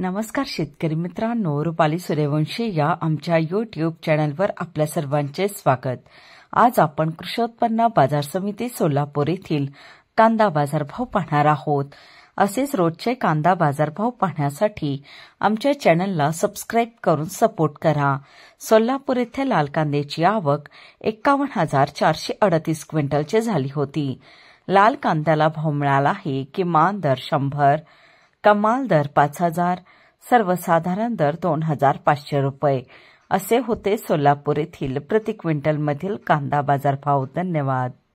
नमस्कार शेतकरी मित्रांनो रुपाली सूर्यवंशी या आमच्या यूट्यूब चॅनलवर आपल्या सर्वांचे स्वागत. आज आपण कृषी उत्पन्न बाजार समिती सोलापूर येथील कांदा बाजारभाव पाहणार आहोत. असेच रोजचे कांदा बाजारभाव पाहण्यासाठी आमच्या चॅनलला सबस्क्राईब करून सपोर्ट करा. सोलापूर येथे लाल कांद्याची आवक एकावन्न हजार चारशे अडतीस क्विंटलची झाली होती. लाल कांद्याला भाव मिळाला आहे किमान दर शंभर कमाल दर पाच हजार सर्वसाधारण दर दोन हजार पाचशे रुपये. असे होते सोलापूर येथील प्रति क्विंटलमधील कांदा बाजारभाव. धन्यवाद.